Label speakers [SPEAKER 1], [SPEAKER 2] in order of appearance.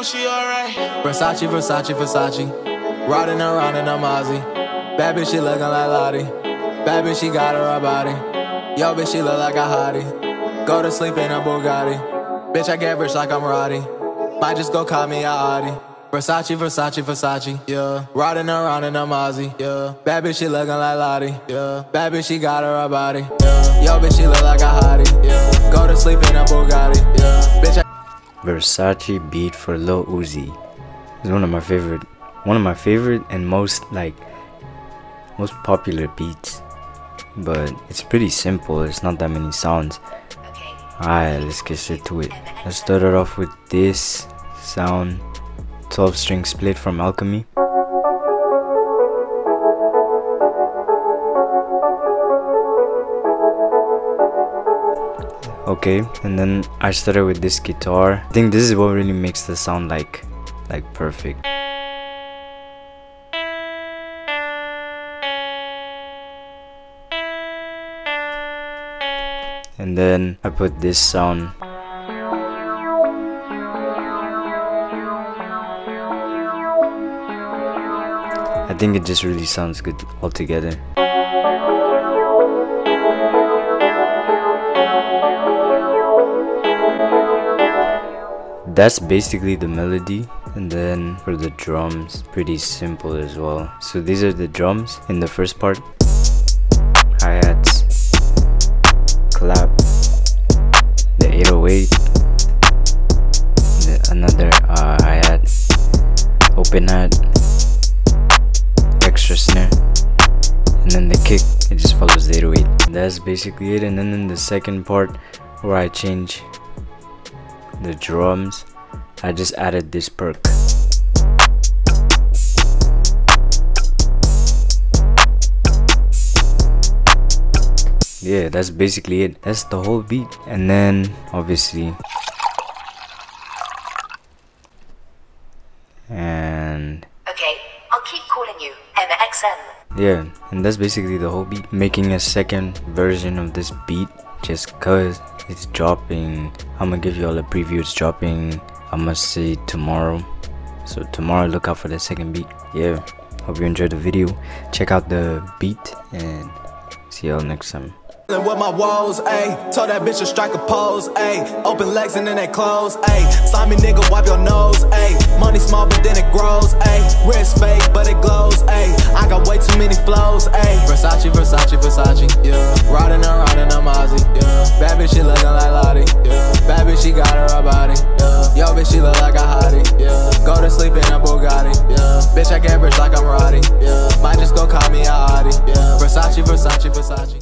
[SPEAKER 1] when she alright.
[SPEAKER 2] Versace, Versace, Versace. Riding around in a Mozzie. Bad bitch, she looking like Lottie. Bad bitch, she got her a body. Yo, bitch, she look like a hottie. Go to sleep in a Bugatti. Bitch, I get rich like I'm Roddy. Might just go call me a Audi. Versace, Versace, Versace, yeah. Riding around in a Mozzie, yeah. Bad bitch, she looking like Lottie, yeah. Bad bitch, she got her a body, yeah. Yo, bitch, she look like a hottie, yeah. Go to sleep
[SPEAKER 3] Versace beat for Lil Uzi. It's one of my favorite, one of my favorite and most like most popular beats. But it's pretty simple. It's not that many sounds. Alright, let's get straight to it. Let's start it off with this sound, 12 string split from Alchemy. Okay and then i started with this guitar. I think this is what really makes the sound like like perfect. And then i put this sound. I think it just really sounds good altogether that's basically the melody and then for the drums pretty simple as well. So these are the drums. In the first part hi-hats clap the 808 the, another uh, hi-hat open hat extra snare and then the kick it just follows the 808 that's basically it and then in the second part where I change the drums. I just added this perk. Yeah that's basically it. That's the whole beat. And then obviously and
[SPEAKER 4] Okay, I'll keep calling you MXM.
[SPEAKER 3] yeah and that's basically the whole beat. Making a second version of this beat just cause it's dropping i'm gonna give you all a preview it's dropping i must say tomorrow so tomorrow look out for the second beat yeah hope you enjoyed the video check out the beat and see y'all next time
[SPEAKER 2] with my ayy. Told that bitch to strike a pose, ayy. Open legs and then they close, ayy. Me, nigga, wipe your nose, ayy. Money small, but then it grows, ayy. Wrist fake, but it glows, ayy got way too many flows, ayy. Versace, Versace, Versace, yeah. Riding and riding I'm Ozzy. yeah. Bad bitch, she looking like Lottie, yeah. Bad bitch, she got her a body, yeah. Yo, bitch, she look like a hottie, yeah. Go to sleep in a Bugatti, yeah. Bitch, I get rich like I'm Roddy, yeah. Might just go call me a Audi, yeah. Versace, Versace, Versace.